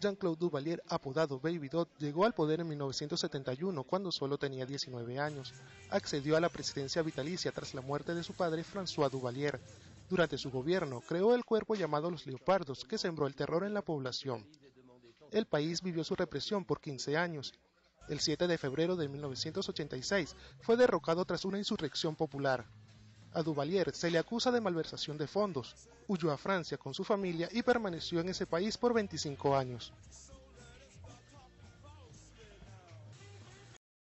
Jean-Claude Duvalier, apodado Baby Dot, llegó al poder en 1971 cuando solo tenía 19 años. Accedió a la presidencia vitalicia tras la muerte de su padre François Duvalier. Durante su gobierno creó el cuerpo llamado Los Leopardos, que sembró el terror en la población. El país vivió su represión por 15 años. El 7 de febrero de 1986 fue derrocado tras una insurrección popular. A Duvalier se le acusa de malversación de fondos. Huyó a Francia con su familia y permaneció en ese país por 25 años.